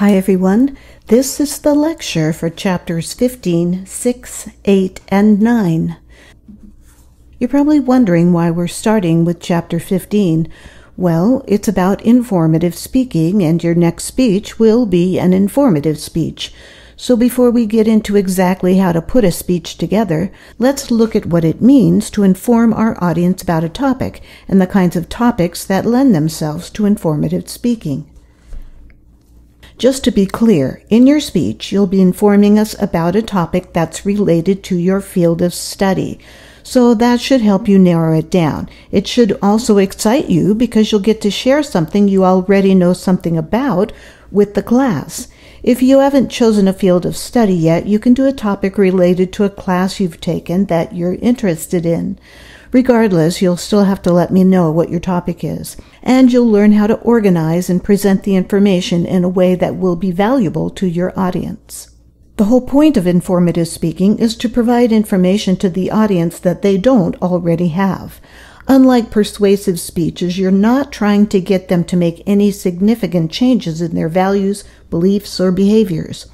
Hi everyone, this is the lecture for chapters 15, 6, 8, and 9. You're probably wondering why we're starting with chapter 15. Well, it's about informative speaking, and your next speech will be an informative speech. So before we get into exactly how to put a speech together, let's look at what it means to inform our audience about a topic and the kinds of topics that lend themselves to informative speaking. Just to be clear, in your speech, you'll be informing us about a topic that's related to your field of study. So that should help you narrow it down. It should also excite you because you'll get to share something you already know something about with the class. If you haven't chosen a field of study yet, you can do a topic related to a class you've taken that you're interested in. Regardless, you'll still have to let me know what your topic is, and you'll learn how to organize and present the information in a way that will be valuable to your audience. The whole point of informative speaking is to provide information to the audience that they don't already have. Unlike persuasive speeches, you're not trying to get them to make any significant changes in their values, beliefs, or behaviors.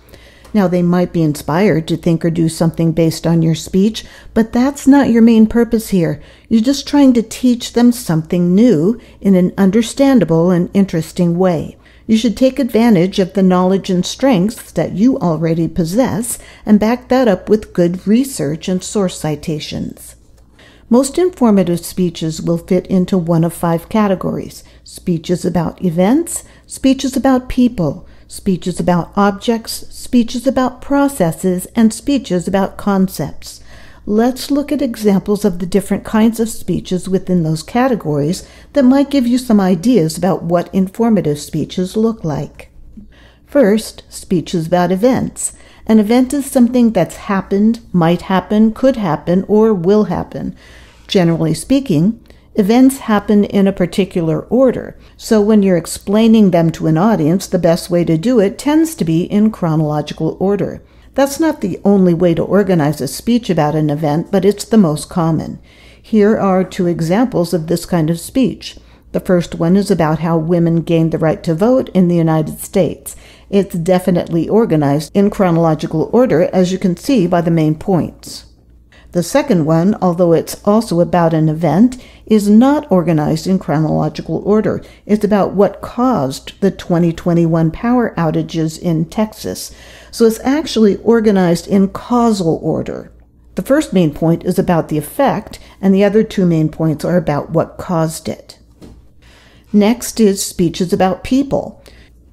Now, they might be inspired to think or do something based on your speech, but that's not your main purpose here. You're just trying to teach them something new in an understandable and interesting way. You should take advantage of the knowledge and strengths that you already possess and back that up with good research and source citations. Most informative speeches will fit into one of five categories speeches about events, speeches about people, speeches about objects, speeches about processes, and speeches about concepts. Let's look at examples of the different kinds of speeches within those categories that might give you some ideas about what informative speeches look like. First, speeches about events. An event is something that's happened, might happen, could happen, or will happen. Generally speaking, Events happen in a particular order, so when you're explaining them to an audience, the best way to do it tends to be in chronological order. That's not the only way to organize a speech about an event, but it's the most common. Here are two examples of this kind of speech. The first one is about how women gained the right to vote in the United States. It's definitely organized in chronological order, as you can see by the main points. The second one, although it's also about an event, is not organized in chronological order. It's about what caused the 2021 power outages in Texas. So it's actually organized in causal order. The first main point is about the effect, and the other two main points are about what caused it. Next is speeches about people.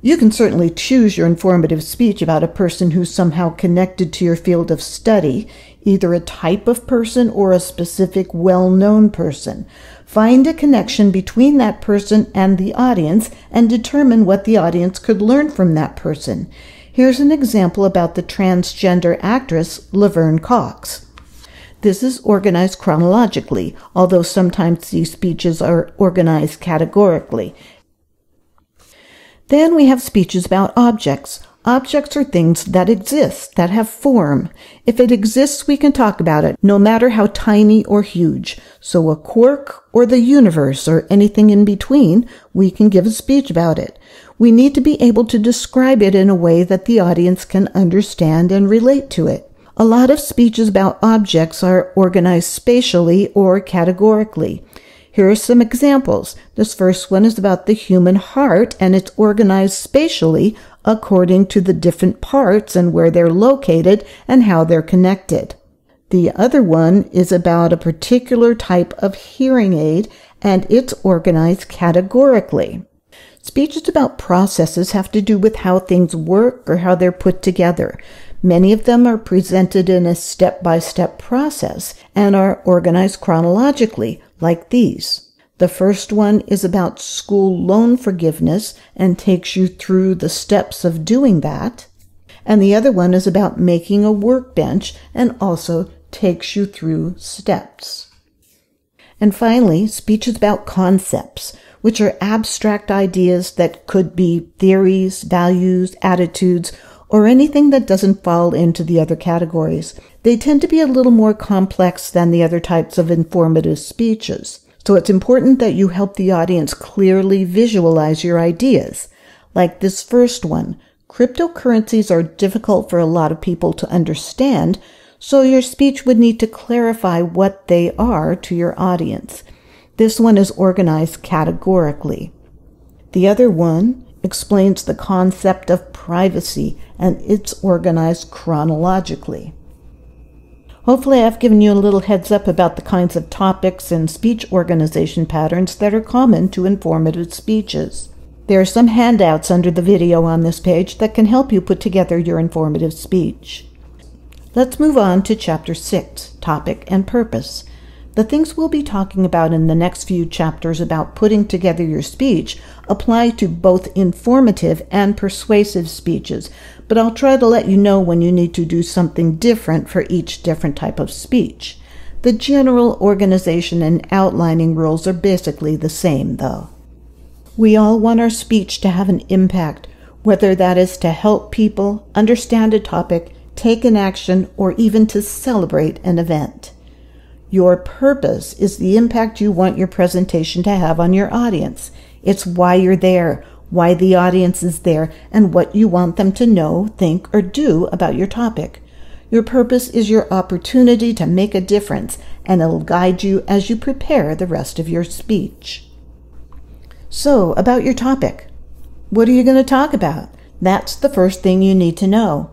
You can certainly choose your informative speech about a person who's somehow connected to your field of study, either a type of person or a specific well known person. Find a connection between that person and the audience and determine what the audience could learn from that person. Here's an example about the transgender actress Laverne Cox. This is organized chronologically, although sometimes these speeches are organized categorically. Then we have speeches about objects. Objects are things that exist, that have form. If it exists, we can talk about it, no matter how tiny or huge. So a quark or the universe or anything in between, we can give a speech about it. We need to be able to describe it in a way that the audience can understand and relate to it. A lot of speeches about objects are organized spatially or categorically. Here are some examples. This first one is about the human heart and it's organized spatially according to the different parts and where they're located and how they're connected. The other one is about a particular type of hearing aid and it's organized categorically. Speeches about processes have to do with how things work or how they're put together. Many of them are presented in a step by step process and are organized chronologically, like these. The first one is about school loan forgiveness and takes you through the steps of doing that. And the other one is about making a workbench and also takes you through steps. And finally, speech is about concepts, which are abstract ideas that could be theories, values, attitudes, or anything that doesn't fall into the other categories. They tend to be a little more complex than the other types of informative speeches. So it's important that you help the audience clearly visualize your ideas. Like this first one, Cryptocurrencies are difficult for a lot of people to understand, so your speech would need to clarify what they are to your audience. This one is organized categorically. The other one explains the concept of privacy and it's organized chronologically. Hopefully, I've given you a little heads up about the kinds of topics and speech organization patterns that are common to informative speeches. There are some handouts under the video on this page that can help you put together your informative speech. Let's move on to Chapter 6 Topic and Purpose. The things we'll be talking about in the next few chapters about putting together your speech apply to both informative and persuasive speeches, but I'll try to let you know when you need to do something different for each different type of speech. The general organization and outlining rules are basically the same, though. We all want our speech to have an impact, whether that is to help people understand a topic, take an action, or even to celebrate an event. Your purpose is the impact you want your presentation to have on your audience. It's why you're there, why the audience is there, and what you want them to know, think, or do about your topic. Your purpose is your opportunity to make a difference, and it'll guide you as you prepare the rest of your speech. So, about your topic. What are you going to talk about? That's the first thing you need to know.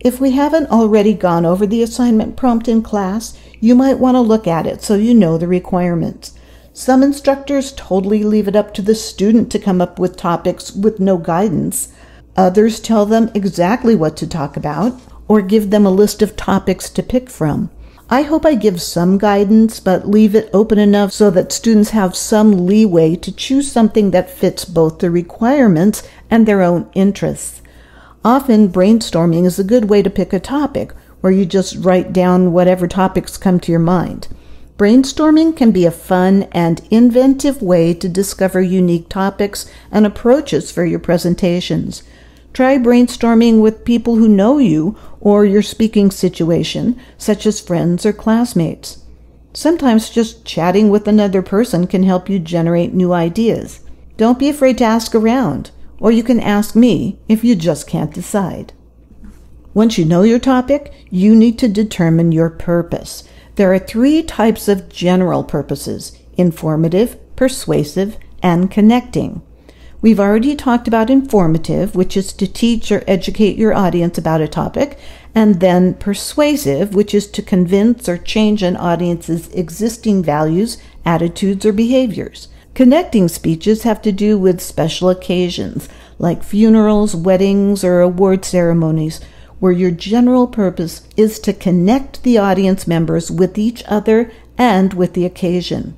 If we haven't already gone over the assignment prompt in class, you might want to look at it so you know the requirements. Some instructors totally leave it up to the student to come up with topics with no guidance. Others tell them exactly what to talk about or give them a list of topics to pick from. I hope I give some guidance, but leave it open enough so that students have some leeway to choose something that fits both the requirements and their own interests. Often, brainstorming is a good way to pick a topic, where you just write down whatever topics come to your mind. Brainstorming can be a fun and inventive way to discover unique topics and approaches for your presentations. Try brainstorming with people who know you or your speaking situation, such as friends or classmates. Sometimes just chatting with another person can help you generate new ideas. Don't be afraid to ask around, or you can ask me if you just can't decide. Once you know your topic, you need to determine your purpose. There are three types of general purposes informative, persuasive, and connecting. We've already talked about informative, which is to teach or educate your audience about a topic, and then persuasive, which is to convince or change an audience's existing values, attitudes, or behaviors. Connecting speeches have to do with special occasions, like funerals, weddings, or award ceremonies, where your general purpose is to connect the audience members with each other and with the occasion.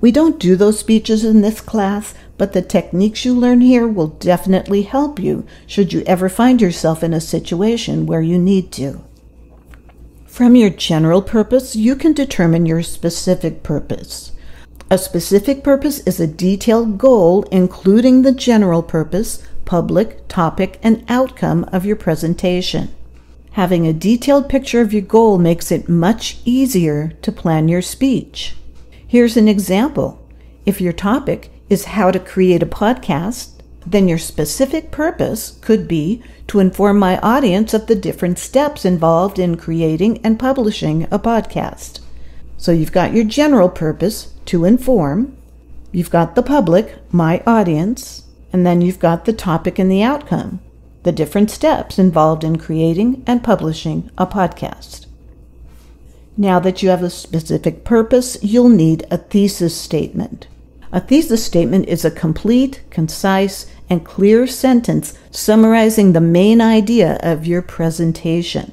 We don't do those speeches in this class, but the techniques you learn here will definitely help you should you ever find yourself in a situation where you need to. From your general purpose, you can determine your specific purpose. A specific purpose is a detailed goal, including the general purpose, public, topic, and outcome of your presentation. Having a detailed picture of your goal makes it much easier to plan your speech. Here's an example. If your topic is how to create a podcast, then your specific purpose could be to inform my audience of the different steps involved in creating and publishing a podcast. So you've got your general purpose to inform, you've got the public, my audience, and then you've got the topic and the outcome, the different steps involved in creating and publishing a podcast. Now that you have a specific purpose, you'll need a thesis statement. A thesis statement is a complete, concise, and clear sentence summarizing the main idea of your presentation.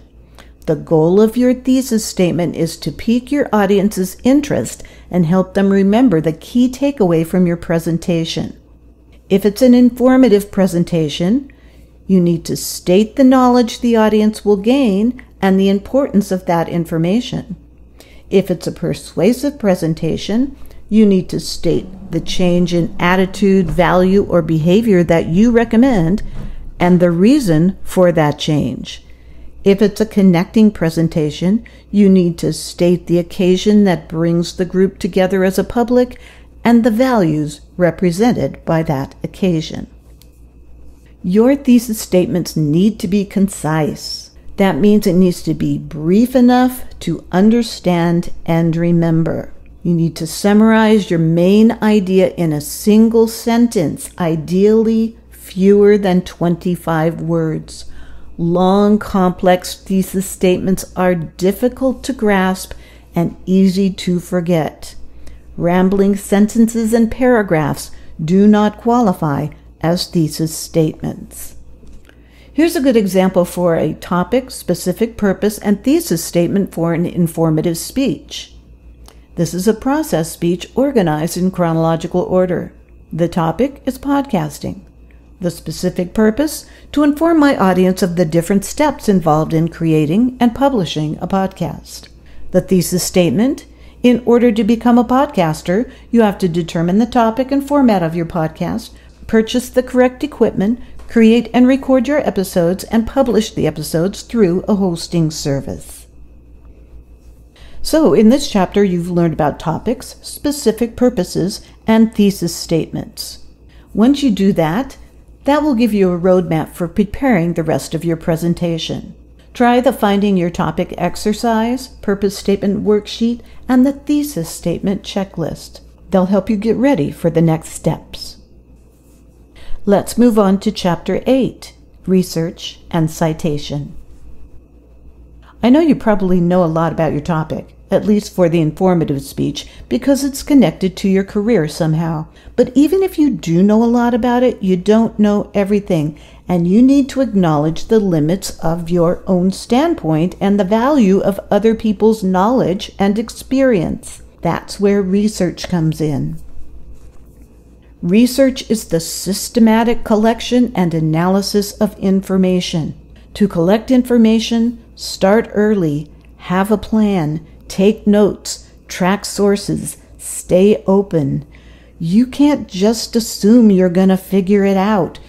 The goal of your thesis statement is to pique your audience's interest and help them remember the key takeaway from your presentation. If it's an informative presentation, you need to state the knowledge the audience will gain and the importance of that information. If it's a persuasive presentation, you need to state the change in attitude, value, or behavior that you recommend and the reason for that change. If it's a connecting presentation, you need to state the occasion that brings the group together as a public and the values represented by that occasion. Your thesis statements need to be concise. That means it needs to be brief enough to understand and remember. You need to summarize your main idea in a single sentence, ideally fewer than 25 words. Long, complex thesis statements are difficult to grasp and easy to forget. Rambling sentences and paragraphs do not qualify as thesis statements. Here's a good example for a topic, specific purpose, and thesis statement for an informative speech. This is a process speech organized in chronological order. The topic is podcasting. The specific purpose? To inform my audience of the different steps involved in creating and publishing a podcast. The thesis statement? In order to become a podcaster, you have to determine the topic and format of your podcast, purchase the correct equipment, create and record your episodes, and publish the episodes through a hosting service. So, in this chapter, you've learned about topics, specific purposes, and thesis statements. Once you do that, that will give you a roadmap for preparing the rest of your presentation. Try the Finding Your Topic exercise, purpose statement worksheet, and the thesis statement checklist. They'll help you get ready for the next steps. Let's move on to Chapter 8 Research and Citation. I know you probably know a lot about your topic at least for the informative speech, because it's connected to your career somehow. But even if you do know a lot about it, you don't know everything, and you need to acknowledge the limits of your own standpoint and the value of other people's knowledge and experience. That's where research comes in. Research is the systematic collection and analysis of information. To collect information, start early, have a plan, Take notes, track sources, stay open. You can't just assume you're going to figure it out.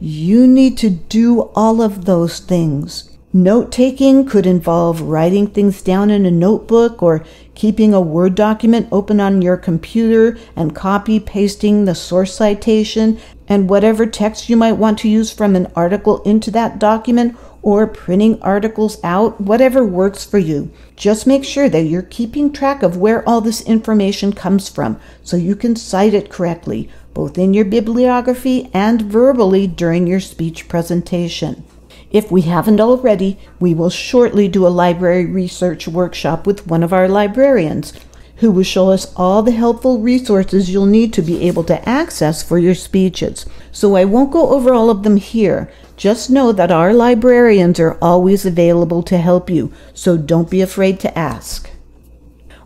You need to do all of those things. Note taking could involve writing things down in a notebook or keeping a Word document open on your computer and copy pasting the source citation and whatever text you might want to use from an article into that document or printing articles out, whatever works for you. Just make sure that you're keeping track of where all this information comes from so you can cite it correctly, both in your bibliography and verbally during your speech presentation. If we haven't already, we will shortly do a library research workshop with one of our librarians who will show us all the helpful resources you'll need to be able to access for your speeches. So I won't go over all of them here. Just know that our librarians are always available to help you, so don't be afraid to ask.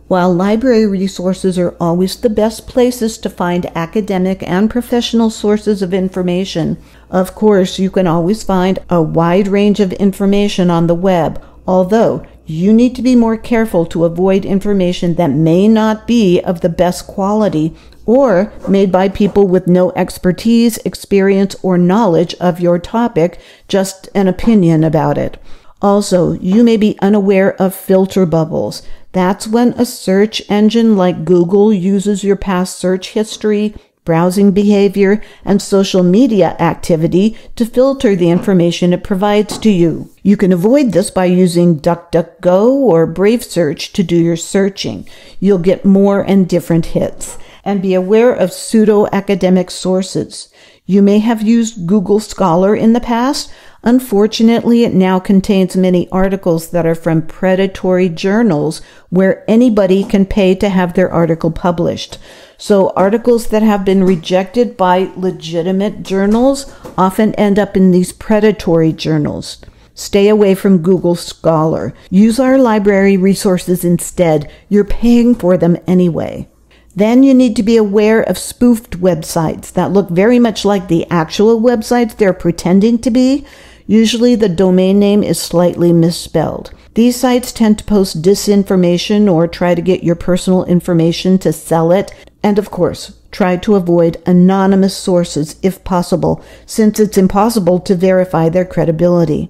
While library resources are always the best places to find academic and professional sources of information, of course, you can always find a wide range of information on the web, although you need to be more careful to avoid information that may not be of the best quality or made by people with no expertise, experience, or knowledge of your topic, just an opinion about it. Also, you may be unaware of filter bubbles. That's when a search engine like Google uses your past search history, browsing behavior, and social media activity to filter the information it provides to you. You can avoid this by using DuckDuckGo or Brave Search to do your searching. You'll get more and different hits and be aware of pseudo academic sources. You may have used Google Scholar in the past. Unfortunately, it now contains many articles that are from predatory journals where anybody can pay to have their article published. So articles that have been rejected by legitimate journals often end up in these predatory journals. Stay away from Google Scholar. Use our library resources instead. You're paying for them anyway. Then you need to be aware of spoofed websites that look very much like the actual websites they're pretending to be. Usually the domain name is slightly misspelled. These sites tend to post disinformation or try to get your personal information to sell it. And of course, try to avoid anonymous sources if possible, since it's impossible to verify their credibility.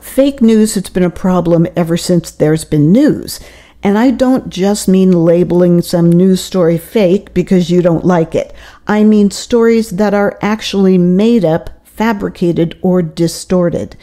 Fake news has been a problem ever since there's been news. And I don't just mean labeling some news story fake because you don't like it. I mean stories that are actually made up, fabricated or distorted.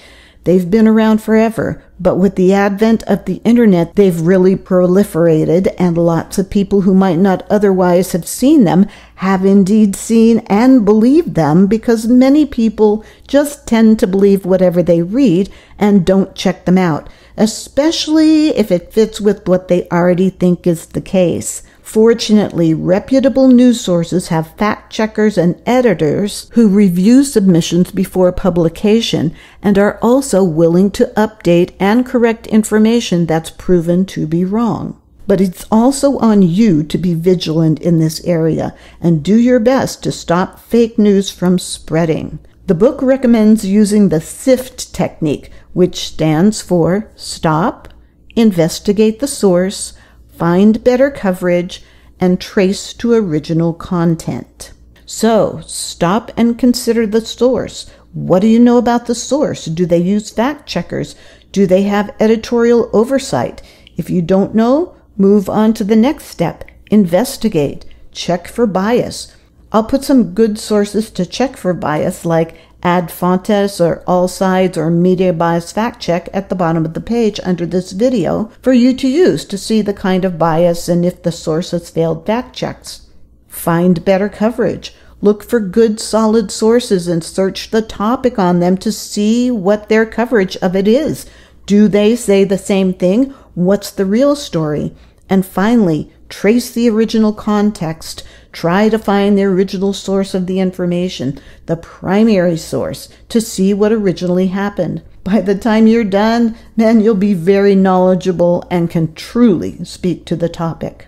They've been around forever, but with the advent of the internet, they've really proliferated, and lots of people who might not otherwise have seen them have indeed seen and believed them because many people just tend to believe whatever they read and don't check them out, especially if it fits with what they already think is the case. Fortunately, reputable news sources have fact checkers and editors who review submissions before publication and are also willing to update and correct information that's proven to be wrong. But it's also on you to be vigilant in this area and do your best to stop fake news from spreading. The book recommends using the SIFT technique, which stands for Stop, Investigate the Source, find better coverage, and trace to original content. So, stop and consider the source. What do you know about the source? Do they use fact checkers? Do they have editorial oversight? If you don't know, move on to the next step. Investigate. Check for bias. I'll put some good sources to check for bias like Ad Fontes or All Sides or Media Bias Fact Check at the bottom of the page under this video for you to use to see the kind of bias and if the source has failed fact checks. Find better coverage. Look for good solid sources and search the topic on them to see what their coverage of it is. Do they say the same thing? What's the real story? And finally, trace the original context Try to find the original source of the information, the primary source, to see what originally happened. By the time you're done, then you'll be very knowledgeable and can truly speak to the topic.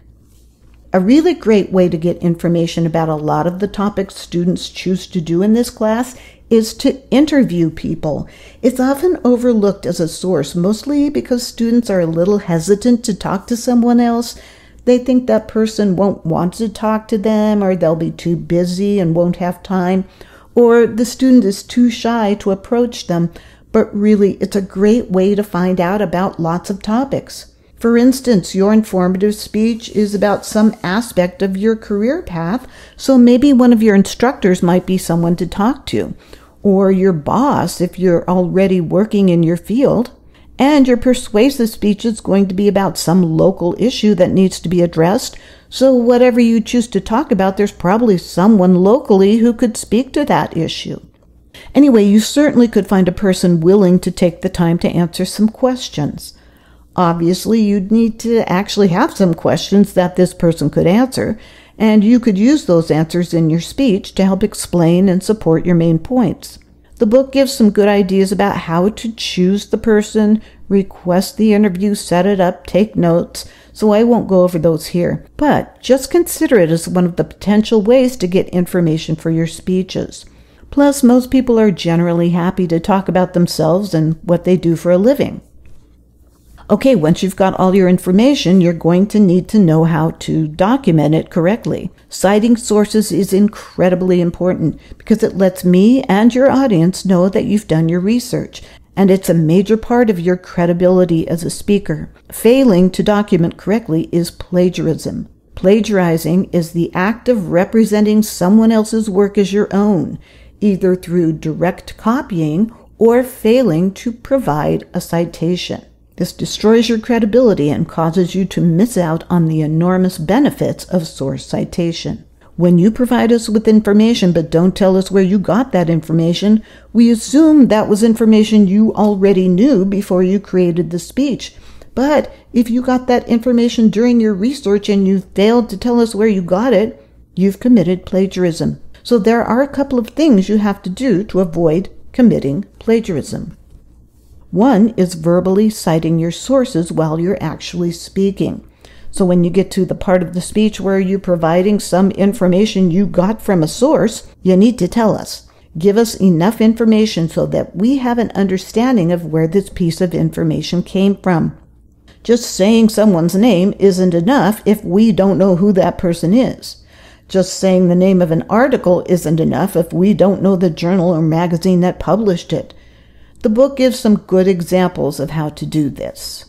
A really great way to get information about a lot of the topics students choose to do in this class is to interview people. It's often overlooked as a source, mostly because students are a little hesitant to talk to someone else they think that person won't want to talk to them, or they'll be too busy and won't have time, or the student is too shy to approach them. But really, it's a great way to find out about lots of topics. For instance, your informative speech is about some aspect of your career path, so maybe one of your instructors might be someone to talk to, or your boss if you're already working in your field. And your persuasive speech is going to be about some local issue that needs to be addressed. So, whatever you choose to talk about, there's probably someone locally who could speak to that issue. Anyway, you certainly could find a person willing to take the time to answer some questions. Obviously, you'd need to actually have some questions that this person could answer, and you could use those answers in your speech to help explain and support your main points. The book gives some good ideas about how to choose the person, request the interview, set it up, take notes, so I won't go over those here. But just consider it as one of the potential ways to get information for your speeches. Plus, most people are generally happy to talk about themselves and what they do for a living. Okay, once you've got all your information, you're going to need to know how to document it correctly. Citing sources is incredibly important because it lets me and your audience know that you've done your research, and it's a major part of your credibility as a speaker. Failing to document correctly is plagiarism. Plagiarizing is the act of representing someone else's work as your own, either through direct copying or failing to provide a citation. This destroys your credibility and causes you to miss out on the enormous benefits of source citation. When you provide us with information but don't tell us where you got that information, we assume that was information you already knew before you created the speech. But if you got that information during your research and you failed to tell us where you got it, you've committed plagiarism. So there are a couple of things you have to do to avoid committing plagiarism. One is verbally citing your sources while you're actually speaking. So when you get to the part of the speech where you're providing some information you got from a source, you need to tell us. Give us enough information so that we have an understanding of where this piece of information came from. Just saying someone's name isn't enough if we don't know who that person is. Just saying the name of an article isn't enough if we don't know the journal or magazine that published it. The book gives some good examples of how to do this.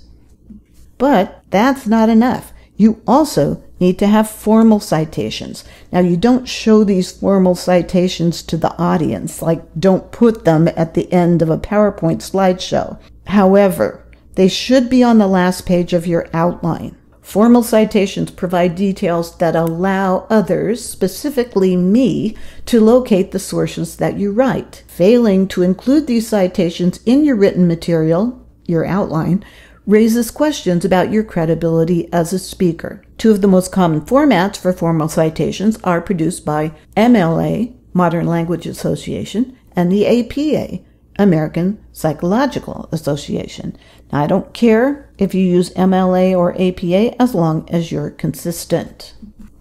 But that's not enough. You also need to have formal citations. Now, you don't show these formal citations to the audience, like, don't put them at the end of a PowerPoint slideshow. However, they should be on the last page of your outline. Formal citations provide details that allow others, specifically me, to locate the sources that you write. Failing to include these citations in your written material, your outline, raises questions about your credibility as a speaker. Two of the most common formats for formal citations are produced by MLA, Modern Language Association, and the APA, American Psychological Association. Now, I don't care if you use MLA or APA as long as you're consistent.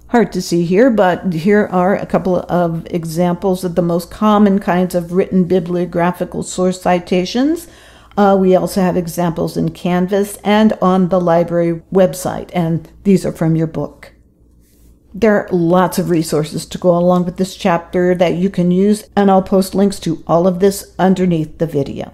Hard to see here, but here are a couple of examples of the most common kinds of written bibliographical source citations. Uh, we also have examples in Canvas and on the library website, and these are from your book. There are lots of resources to go along with this chapter that you can use, and I'll post links to all of this underneath the video.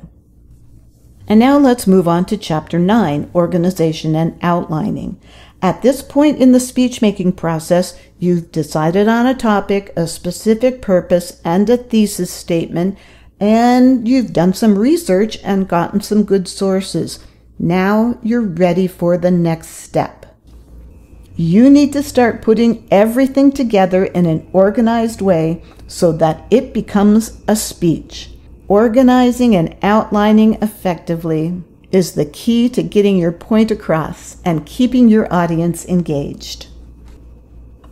And now let's move on to Chapter 9 Organization and Outlining. At this point in the speech making process, you've decided on a topic, a specific purpose, and a thesis statement, and you've done some research and gotten some good sources. Now you're ready for the next step. You need to start putting everything together in an organized way so that it becomes a speech. Organizing and outlining effectively is the key to getting your point across and keeping your audience engaged.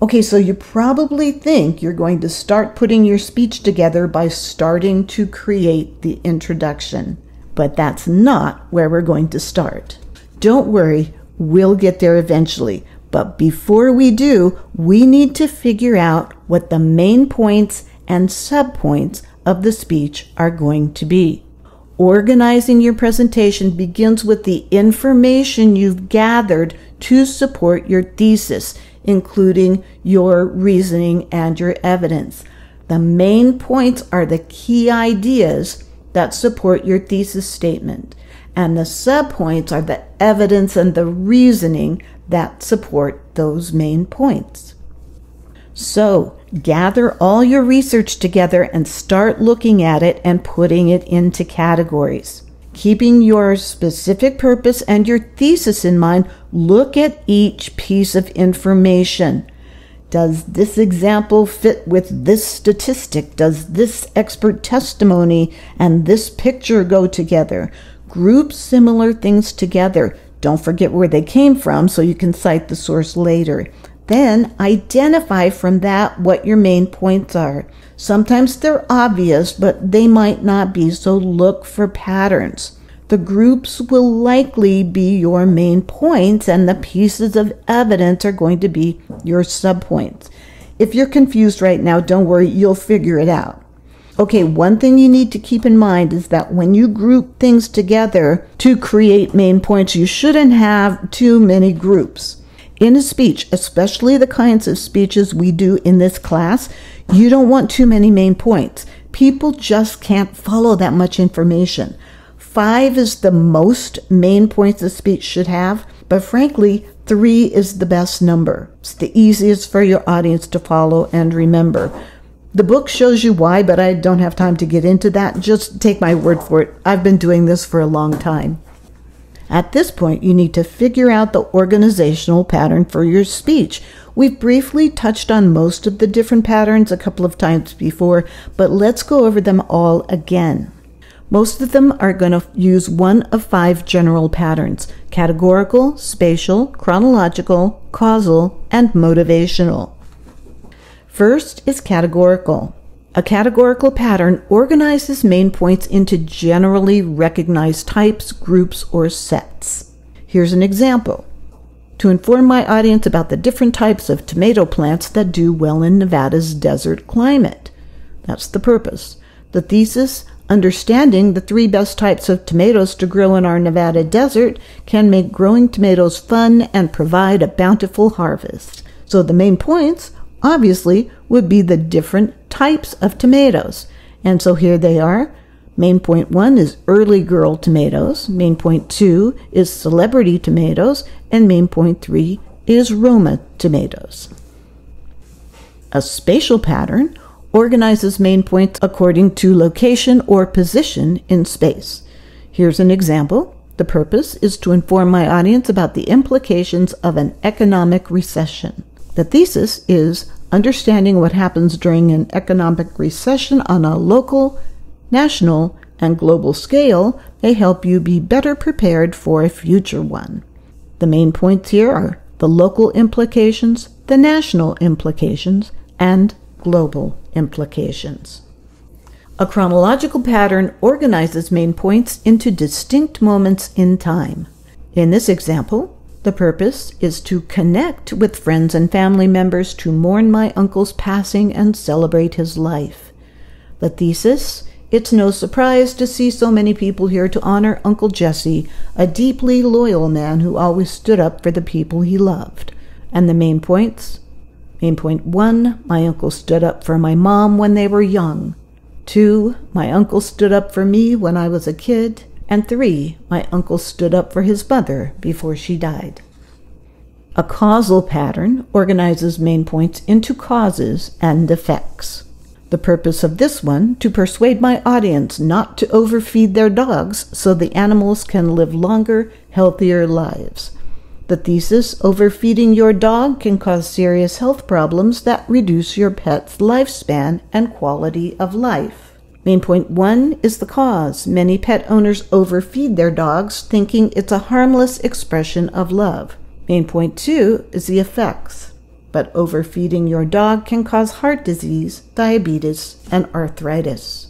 Okay, so you probably think you're going to start putting your speech together by starting to create the introduction, but that's not where we're going to start. Don't worry, we'll get there eventually. But before we do, we need to figure out what the main points and subpoints of the speech are going to be. Organizing your presentation begins with the information you've gathered to support your thesis including your reasoning and your evidence. The main points are the key ideas that support your thesis statement, and the subpoints are the evidence and the reasoning that support those main points. So, gather all your research together and start looking at it and putting it into categories. Keeping your specific purpose and your thesis in mind, look at each piece of information. Does this example fit with this statistic? Does this expert testimony and this picture go together? Group similar things together. Don't forget where they came from so you can cite the source later. Then identify from that what your main points are. Sometimes they're obvious, but they might not be, so look for patterns. The groups will likely be your main points, and the pieces of evidence are going to be your subpoints. If you're confused right now, don't worry, you'll figure it out. Okay, one thing you need to keep in mind is that when you group things together to create main points, you shouldn't have too many groups. In a speech, especially the kinds of speeches we do in this class, you don't want too many main points. People just can't follow that much information. Five is the most main points a speech should have, but frankly, three is the best number. It's the easiest for your audience to follow and remember. The book shows you why, but I don't have time to get into that. Just take my word for it. I've been doing this for a long time. At this point, you need to figure out the organizational pattern for your speech. We've briefly touched on most of the different patterns a couple of times before, but let's go over them all again. Most of them are going to use one of five general patterns categorical, spatial, chronological, causal, and motivational. First is categorical. A categorical pattern organizes main points into generally recognized types, groups, or sets. Here's an example. To inform my audience about the different types of tomato plants that do well in Nevada's desert climate. That's the purpose. The thesis understanding the three best types of tomatoes to grow in our Nevada desert can make growing tomatoes fun and provide a bountiful harvest. So the main points obviously would be the different types of tomatoes. And so here they are. Main point one is early girl tomatoes. Main point two is celebrity tomatoes. And main point three is Roma tomatoes. A spatial pattern organizes main points according to location or position in space. Here's an example. The purpose is to inform my audience about the implications of an economic recession. The thesis is understanding what happens during an economic recession on a local, national, and global scale may help you be better prepared for a future one. The main points here are the local implications, the national implications, and global implications. A chronological pattern organizes main points into distinct moments in time. In this example, the purpose is to connect with friends and family members to mourn my uncle's passing and celebrate his life. The thesis it's no surprise to see so many people here to honor Uncle Jesse, a deeply loyal man who always stood up for the people he loved. And the main points? Main point one, my uncle stood up for my mom when they were young. Two, my uncle stood up for me when I was a kid. And three, my uncle stood up for his mother before she died. A causal pattern organizes main points into causes and effects. The purpose of this one, to persuade my audience not to overfeed their dogs so the animals can live longer, healthier lives. The thesis, overfeeding your dog can cause serious health problems that reduce your pet's lifespan and quality of life. Main point one is the cause. Many pet owners overfeed their dogs thinking it's a harmless expression of love. Main point two is the effects but overfeeding your dog can cause heart disease, diabetes, and arthritis.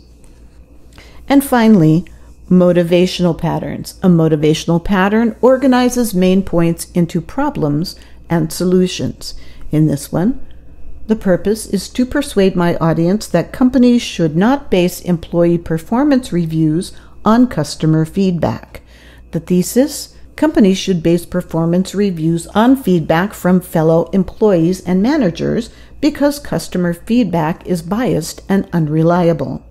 And finally, motivational patterns. A motivational pattern organizes main points into problems and solutions. In this one, the purpose is to persuade my audience that companies should not base employee performance reviews on customer feedback. The thesis Companies should base performance reviews on feedback from fellow employees and managers because customer feedback is biased and unreliable.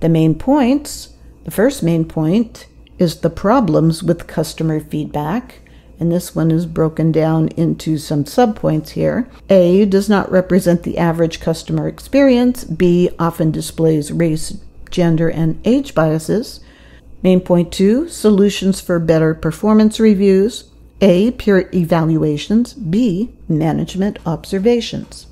The main points the first main point is the problems with customer feedback. And this one is broken down into some subpoints here. A does not represent the average customer experience. B often displays race, gender, and age biases. Main point two solutions for better performance reviews. A. Peer evaluations. B. Management observations.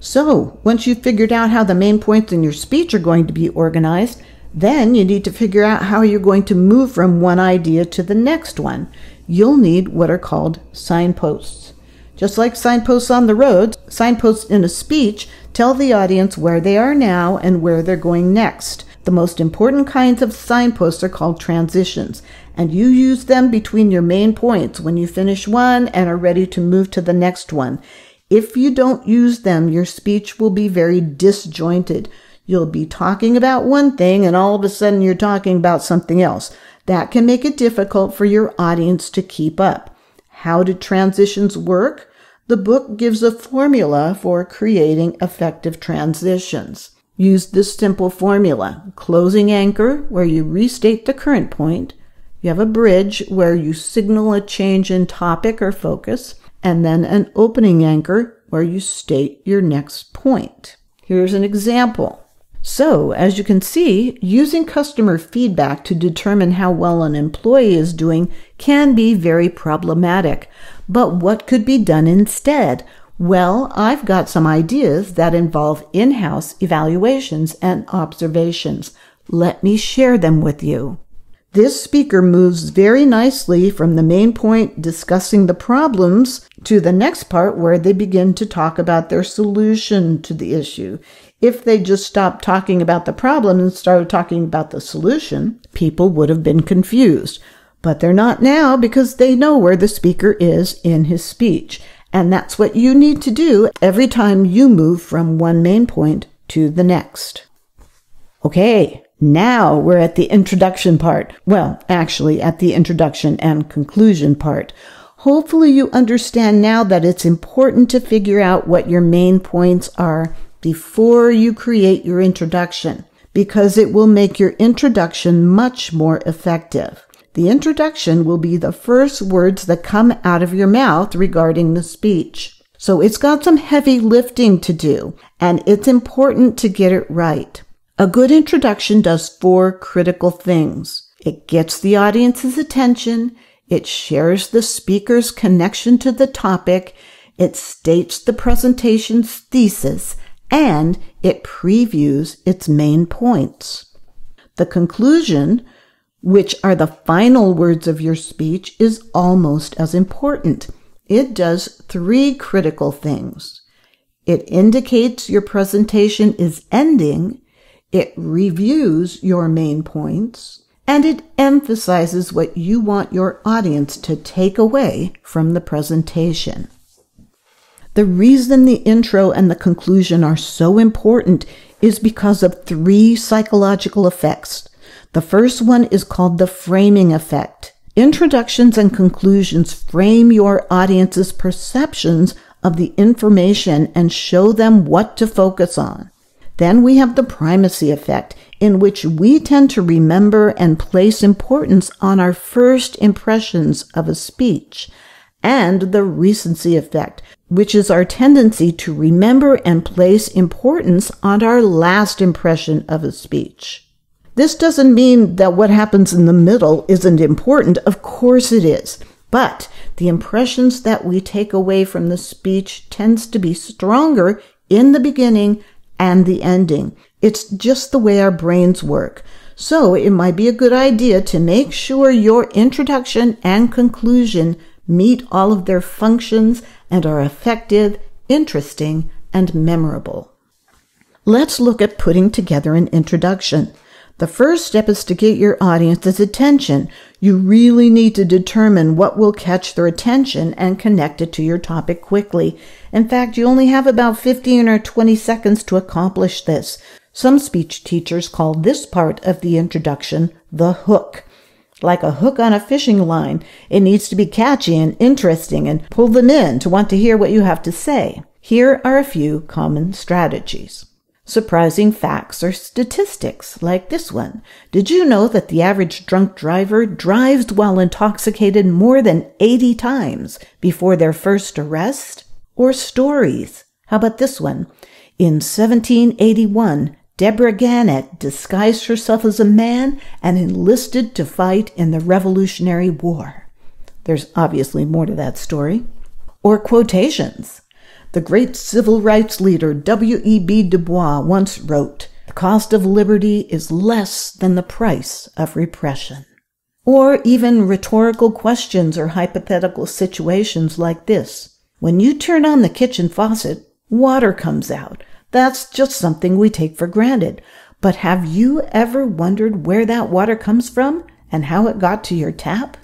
So, once you've figured out how the main points in your speech are going to be organized, then you need to figure out how you're going to move from one idea to the next one. You'll need what are called signposts. Just like signposts on the road, signposts in a speech tell the audience where they are now and where they're going next. The most important kinds of signposts are called transitions, and you use them between your main points when you finish one and are ready to move to the next one. If you don't use them, your speech will be very disjointed. You'll be talking about one thing and all of a sudden you're talking about something else. That can make it difficult for your audience to keep up. How do transitions work? The book gives a formula for creating effective transitions. Use this simple formula. Closing anchor, where you restate the current point. You have a bridge where you signal a change in topic or focus, and then an opening anchor where you state your next point. Here's an example. So, as you can see, using customer feedback to determine how well an employee is doing can be very problematic. But what could be done instead? Well, I've got some ideas that involve in house evaluations and observations. Let me share them with you. This speaker moves very nicely from the main point discussing the problems to the next part where they begin to talk about their solution to the issue. If they just stopped talking about the problem and started talking about the solution, people would have been confused. But they're not now because they know where the speaker is in his speech. And that's what you need to do every time you move from one main point to the next. Okay, now we're at the introduction part. Well, actually at the introduction and conclusion part. Hopefully you understand now that it's important to figure out what your main points are before you create your introduction because it will make your introduction much more effective. The introduction will be the first words that come out of your mouth regarding the speech. So it's got some heavy lifting to do, and it's important to get it right. A good introduction does four critical things. It gets the audience's attention, it shares the speaker's connection to the topic, it states the presentation's thesis, and it previews its main points. The conclusion, which are the final words of your speech, is almost as important. It does three critical things. It indicates your presentation is ending, it reviews your main points, and it emphasizes what you want your audience to take away from the presentation. The reason the intro and the conclusion are so important is because of three psychological effects. The first one is called the framing effect. Introductions and conclusions frame your audience's perceptions of the information and show them what to focus on. Then we have the primacy effect, in which we tend to remember and place importance on our first impressions of a speech, and the recency effect, which is our tendency to remember and place importance on our last impression of a speech. This doesn't mean that what happens in the middle isn't important. Of course it is. But the impressions that we take away from the speech tends to be stronger in the beginning and the ending. It's just the way our brains work. So it might be a good idea to make sure your introduction and conclusion meet all of their functions and are effective, interesting, and memorable. Let's look at putting together an introduction. The first step is to get your audience's attention. You really need to determine what will catch their attention and connect it to your topic quickly. In fact, you only have about 15 or 20 seconds to accomplish this. Some speech teachers call this part of the introduction the hook. Like a hook on a fishing line, it needs to be catchy and interesting and pull them in to want to hear what you have to say. Here are a few common strategies. Surprising facts or statistics, like this one. Did you know that the average drunk driver drives while intoxicated more than 80 times before their first arrest? Or stories. How about this one? In 1781, Deborah Gannett disguised herself as a man and enlisted to fight in the Revolutionary War. There's obviously more to that story. Or quotations. The great civil rights leader W.E.B. Du Bois once wrote, The cost of liberty is less than the price of repression. Or even rhetorical questions or hypothetical situations like this. When you turn on the kitchen faucet, water comes out. That's just something we take for granted. But have you ever wondered where that water comes from and how it got to your tap?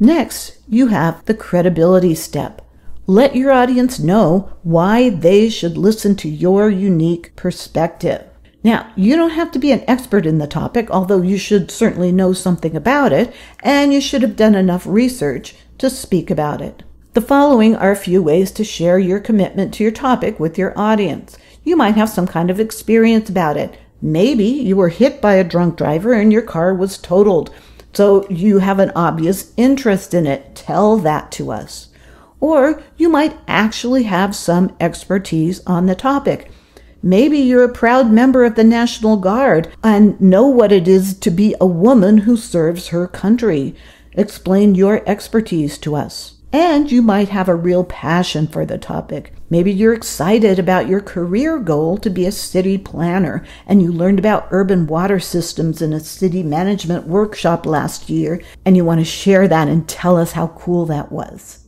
Next, you have the credibility step. Let your audience know why they should listen to your unique perspective. Now, you don't have to be an expert in the topic, although you should certainly know something about it, and you should have done enough research to speak about it. The following are a few ways to share your commitment to your topic with your audience. You might have some kind of experience about it. Maybe you were hit by a drunk driver and your car was totaled, so you have an obvious interest in it. Tell that to us or you might actually have some expertise on the topic. Maybe you're a proud member of the National Guard and know what it is to be a woman who serves her country. Explain your expertise to us. And you might have a real passion for the topic. Maybe you're excited about your career goal to be a city planner and you learned about urban water systems in a city management workshop last year and you want to share that and tell us how cool that was.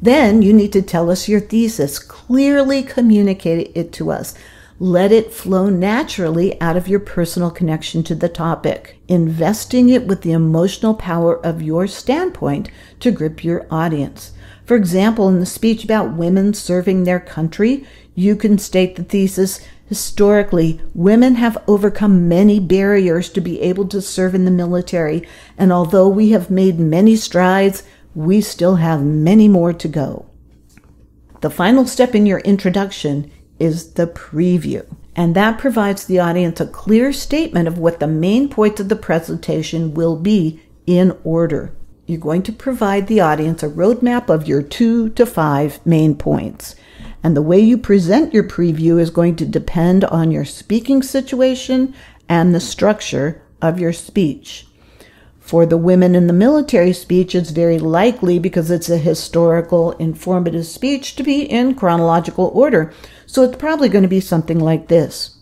Then you need to tell us your thesis, clearly communicate it to us. Let it flow naturally out of your personal connection to the topic, investing it with the emotional power of your standpoint to grip your audience. For example, in the speech about women serving their country, you can state the thesis Historically, women have overcome many barriers to be able to serve in the military, and although we have made many strides, we still have many more to go. The final step in your introduction is the preview. And that provides the audience a clear statement of what the main points of the presentation will be in order. You're going to provide the audience a roadmap of your two to five main points. And the way you present your preview is going to depend on your speaking situation and the structure of your speech. For the women in the military speech, it's very likely because it's a historical, informative speech to be in chronological order. So it's probably going to be something like this.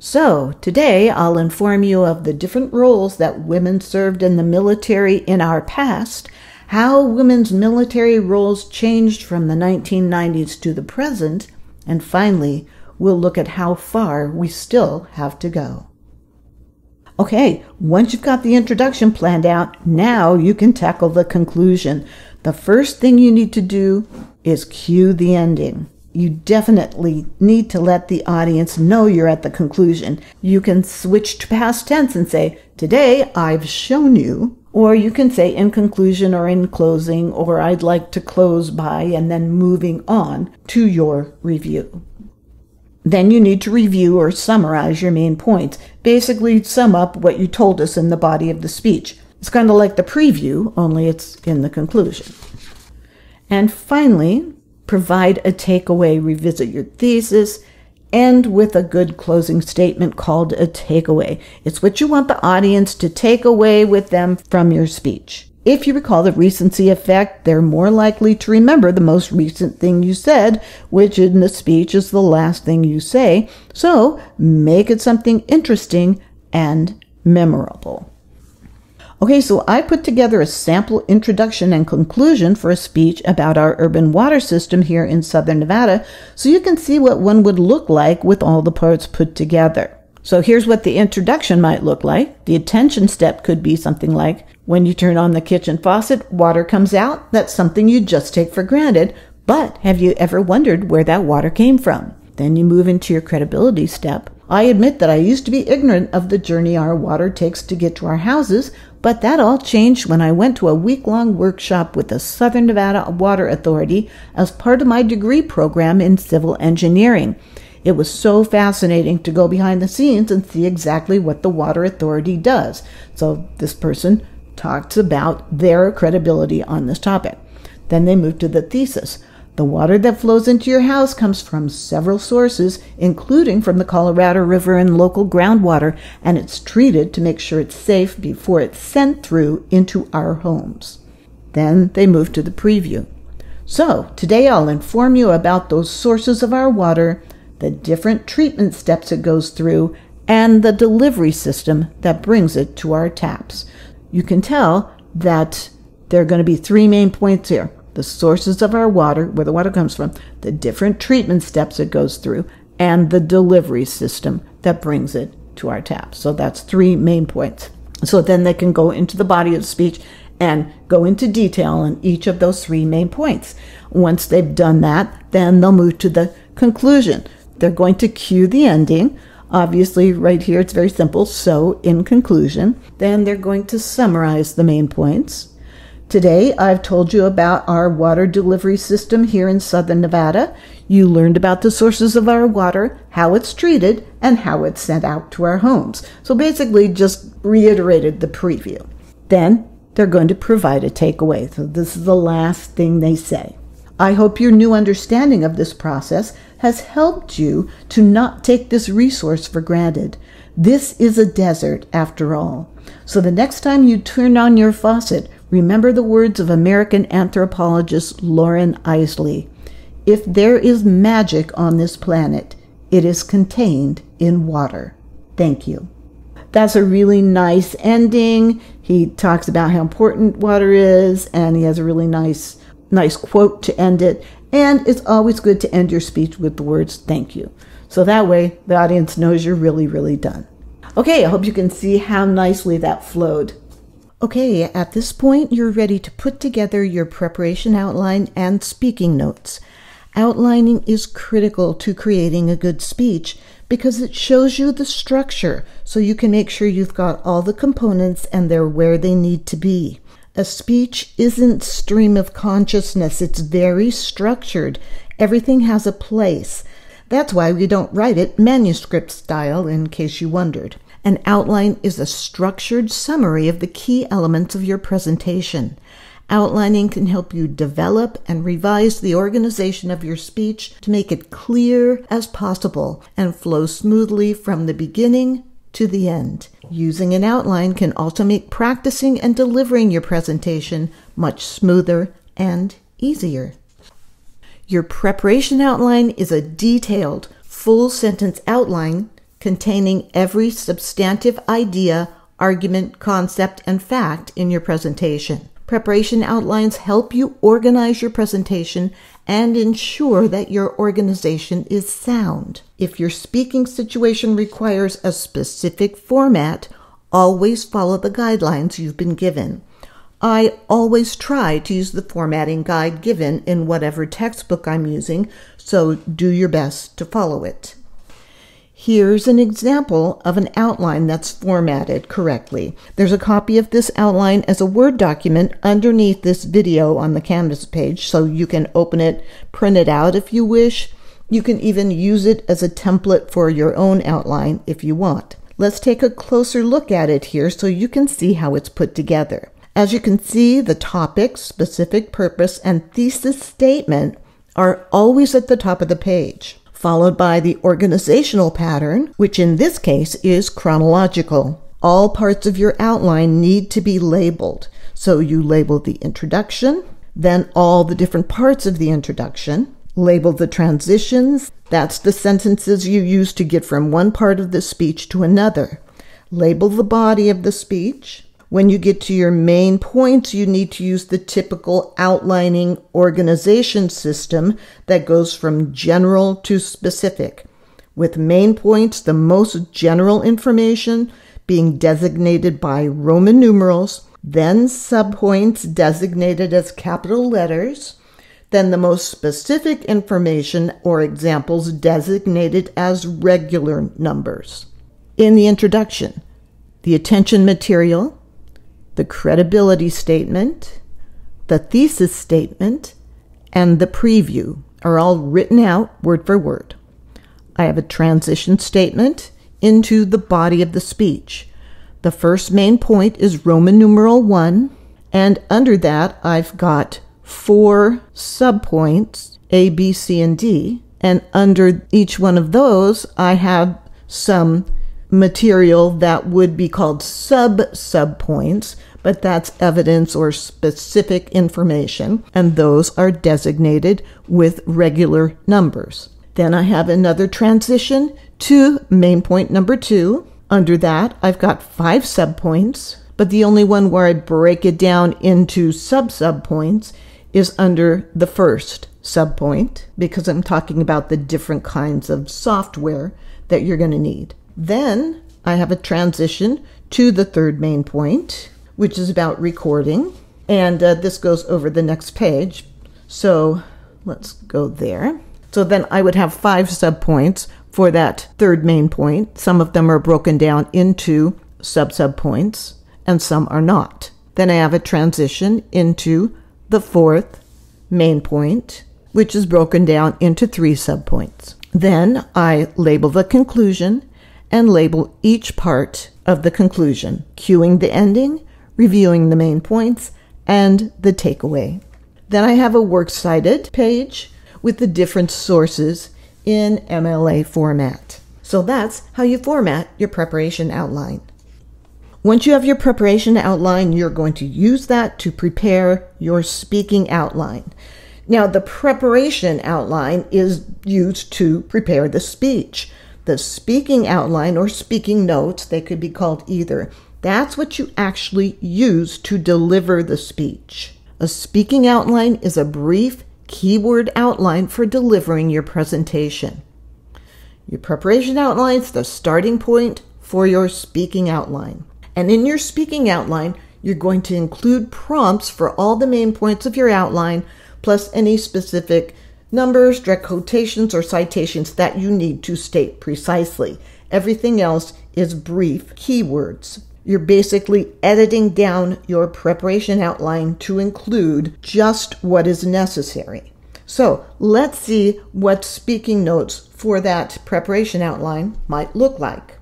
So, today I'll inform you of the different roles that women served in the military in our past, how women's military roles changed from the 1990s to the present, and finally, we'll look at how far we still have to go. Okay, once you've got the introduction planned out, now you can tackle the conclusion. The first thing you need to do is cue the ending. You definitely need to let the audience know you're at the conclusion. You can switch to past tense and say, Today I've shown you. Or you can say in conclusion or in closing, or I'd like to close by, and then moving on to your review. Then you need to review or summarize your main points. Basically, sum up what you told us in the body of the speech. It's kind of like the preview, only it's in the conclusion. And finally, provide a takeaway, revisit your thesis, end with a good closing statement called a takeaway. It's what you want the audience to take away with them from your speech. If you recall the recency effect, they're more likely to remember the most recent thing you said, which in the speech is the last thing you say. So make it something interesting and memorable. Okay, so I put together a sample introduction and conclusion for a speech about our urban water system here in southern Nevada so you can see what one would look like with all the parts put together. So here's what the introduction might look like. The attention step could be something like, when you turn on the kitchen faucet, water comes out. That's something you just take for granted. But have you ever wondered where that water came from? Then you move into your credibility step. I admit that I used to be ignorant of the journey our water takes to get to our houses, but that all changed when I went to a week long workshop with the Southern Nevada Water Authority as part of my degree program in civil engineering. It was so fascinating to go behind the scenes and see exactly what the Water Authority does. So this person talks about their credibility on this topic. Then they move to the thesis. The water that flows into your house comes from several sources, including from the Colorado River and local groundwater, and it's treated to make sure it's safe before it's sent through into our homes. Then they move to the preview. So, today I'll inform you about those sources of our water, the different treatment steps it goes through, and the delivery system that brings it to our taps. You can tell that there are going to be three main points here the sources of our water, where the water comes from, the different treatment steps it goes through, and the delivery system that brings it to our taps. So that's three main points. So then they can go into the body of speech and go into detail on each of those three main points. Once they've done that, then they'll move to the conclusion. They're going to cue the ending. Obviously, right here it's very simple. So, in conclusion, then they're going to summarize the main points. Today, I've told you about our water delivery system here in southern Nevada. You learned about the sources of our water, how it's treated, and how it's sent out to our homes. So basically, just reiterated the preview. Then, they're going to provide a takeaway. So this is the last thing they say. I hope your new understanding of this process has helped you to not take this resource for granted. This is a desert, after all. So the next time you turn on your faucet, remember the words of American anthropologist Loren Eiseley If there is magic on this planet, it is contained in water. Thank you. That's a really nice ending. He talks about how important water is, and he has a really nice, nice quote to end it. And it's always good to end your speech with the words thank you. So that way the audience knows you're really, really done. Okay, I hope you can see how nicely that flowed. Okay, at this point, you're ready to put together your preparation outline and speaking notes. Outlining is critical to creating a good speech because it shows you the structure so you can make sure you've got all the components and they're where they need to be. A speech isn't stream of consciousness, it's very structured. Everything has a place. That's why we don't write it manuscript style, in case you wondered. An outline is a structured summary of the key elements of your presentation. Outlining can help you develop and revise the organization of your speech to make it clear as possible and flow smoothly from the beginning to the end. Using an outline can also make practicing and delivering your presentation much smoother and easier. Your preparation outline is a detailed, full sentence outline containing every substantive idea, argument, concept, and fact in your presentation. Preparation outlines help you organize your presentation and ensure that your organization is sound. If your speaking situation requires a specific format, always follow the guidelines you've been given. I always try to use the formatting guide given in whatever textbook I'm using, so do your best to follow it. Here's an example of an outline that's formatted correctly. There's a copy of this outline as a Word document underneath this video on the Canvas page, so you can open it, print it out if you wish. You can even use it as a template for your own outline if you want. Let's take a closer look at it here so you can see how it's put together. As you can see, the topic, specific purpose, and thesis statement are always at the top of the page followed by the organizational pattern, which in this case is chronological. All parts of your outline need to be labeled. So you label the introduction, then all the different parts of the introduction, label the transitions, that's the sentences you use to get from one part of the speech to another. Label the body of the speech, when you get to your main points, you need to use the typical outlining organization system that goes from general to specific, with main points, the most general information being designated by Roman numerals, then subpoints designated as capital letters, then the most specific information or examples designated as regular numbers. In the introduction, the attention material, the credibility statement, the thesis statement, and the preview are all written out word for word. I have a transition statement into the body of the speech. The first main point is Roman numeral 1, and under that I've got four subpoints A, B, C, and D, and under each one of those I have some material that would be called sub subpoints, but that's evidence or specific information, and those are designated with regular numbers. Then I have another transition to main point number two. Under that, I've got five subpoints, but the only one where I break it down into sub subpoints is under the first subpoint because I'm talking about the different kinds of software that you're going to need. Then I have a transition to the third main point, which is about recording. And uh, this goes over the next page. So let's go there. So then I would have five subpoints for that third main point. Some of them are broken down into sub subpoints, and some are not. Then I have a transition into the fourth main point, which is broken down into three subpoints. Then I label the conclusion and label each part of the conclusion, cueing the ending, reviewing the main points, and the takeaway. Then I have a works cited page with the different sources in MLA format. So that's how you format your preparation outline. Once you have your preparation outline, you're going to use that to prepare your speaking outline. Now, the preparation outline is used to prepare the speech the speaking outline or speaking notes, they could be called either. That's what you actually use to deliver the speech. A speaking outline is a brief keyword outline for delivering your presentation. Your preparation outline is the starting point for your speaking outline. And in your speaking outline, you're going to include prompts for all the main points of your outline, plus any specific numbers, direct quotations, or citations that you need to state precisely. Everything else is brief keywords. You're basically editing down your preparation outline to include just what is necessary. So let's see what speaking notes for that preparation outline might look like.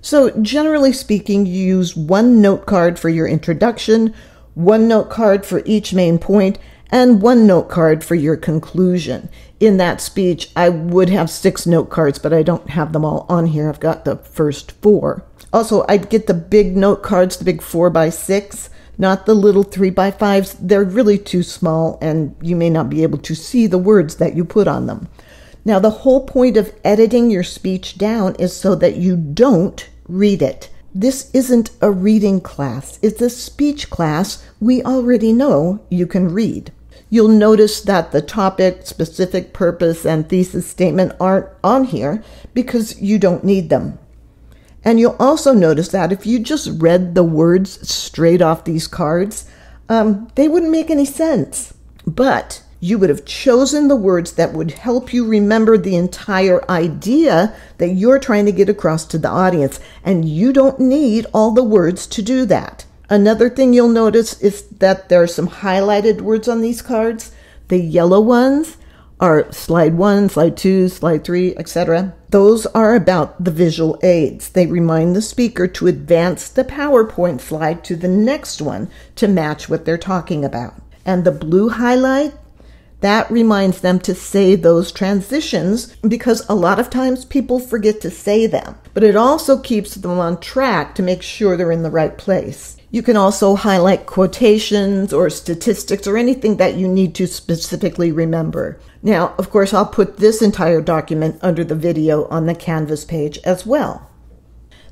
So, generally speaking, you use one note card for your introduction, one note card for each main point, and one note card for your conclusion. In that speech, I would have six note cards, but I don't have them all on here. I've got the first four. Also, I'd get the big note cards, the big four by six, not the little three by fives. They're really too small, and you may not be able to see the words that you put on them. Now, the whole point of editing your speech down is so that you don't read it. This isn't a reading class, it's a speech class we already know you can read. You'll notice that the topic, specific purpose, and thesis statement aren't on here because you don't need them. And you'll also notice that if you just read the words straight off these cards, um, they wouldn't make any sense. But you would have chosen the words that would help you remember the entire idea that you're trying to get across to the audience. And you don't need all the words to do that. Another thing you'll notice is that there are some highlighted words on these cards. The yellow ones are slide one, slide two, slide three, etc. Those are about the visual aids. They remind the speaker to advance the PowerPoint slide to the next one to match what they're talking about. And the blue highlight, that reminds them to say those transitions because a lot of times people forget to say them. But it also keeps them on track to make sure they're in the right place. You can also highlight quotations or statistics or anything that you need to specifically remember. Now, of course, I'll put this entire document under the video on the Canvas page as well.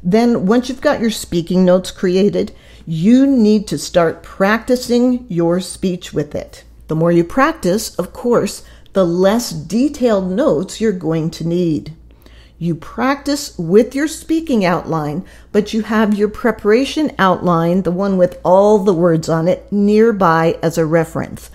Then, once you've got your speaking notes created, you need to start practicing your speech with it. The more you practice, of course, the less detailed notes you're going to need. You practice with your speaking outline, but you have your preparation outline, the one with all the words on it, nearby as a reference.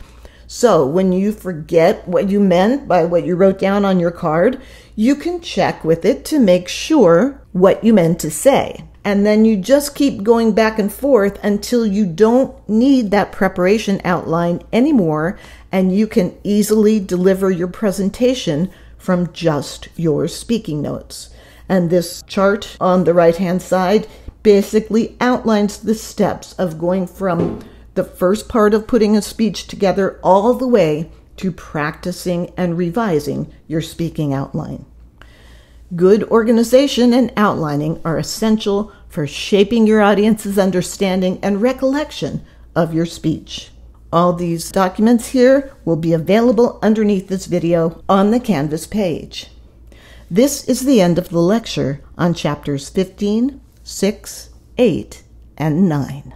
So when you forget what you meant by what you wrote down on your card, you can check with it to make sure what you meant to say. And then you just keep going back and forth until you don't need that preparation outline anymore and you can easily deliver your presentation from just your speaking notes. And this chart on the right hand side basically outlines the steps of going from the first part of putting a speech together all the way to practicing and revising your speaking outline. Good organization and outlining are essential for shaping your audience's understanding and recollection of your speech. All these documents here will be available underneath this video on the Canvas page. This is the end of the lecture on chapters 15, 6, 8, and 9.